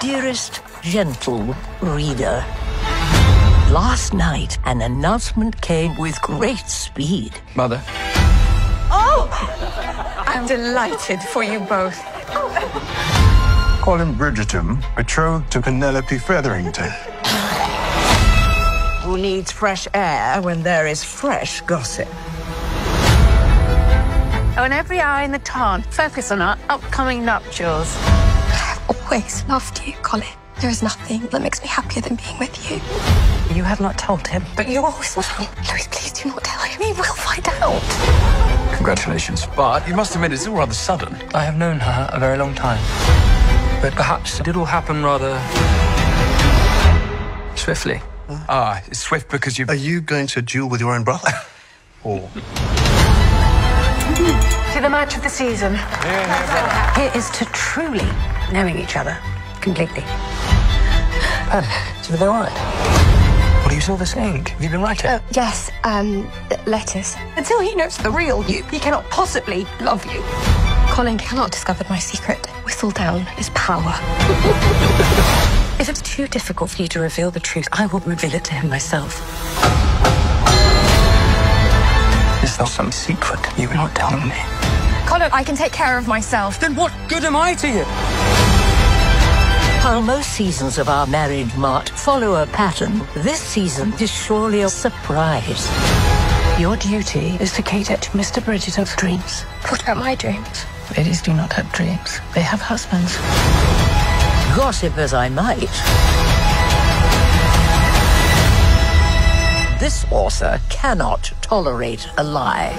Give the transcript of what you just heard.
Dearest, gentle reader, last night an announcement came with great speed. Mother. Oh! I'm delighted for you both. Colin Bridgerton, betrothed to Penelope Featherington. Who needs fresh air when there is fresh gossip? Oh, and every eye in the town focus on our upcoming nuptials. I've always loved you, Colin. There is nothing that makes me happier than being with you. You have not told him, but you always will. Eloise, please do not tell him. He will find out. Congratulations. But you must admit, it's all rather sudden. I have known her a very long time. But perhaps it did all happen rather swiftly. Ah, it's swift because you. Are you going to duel with your own brother? or. To the match of the season. Here is to truly knowing each other completely. Is everything all right? What are you silver saying? Have you been writing? Oh, yes, um, letters. Until he knows the real you, he cannot possibly love you. Colin cannot discover my secret. Whistledown is power. If it's too difficult for you to reveal the truth, I will reveal it to him myself. Is there some secret you are not telling me? Colin, I can take care of myself. Then what good am I to you? While most seasons of our marriage mart follow a pattern, this season is surely a surprise. Your duty is to cater to Mr. Bridgerton's dreams. What about my dreams? Ladies do not have dreams. They have husbands. Gossip as I might. This author cannot tolerate a lie.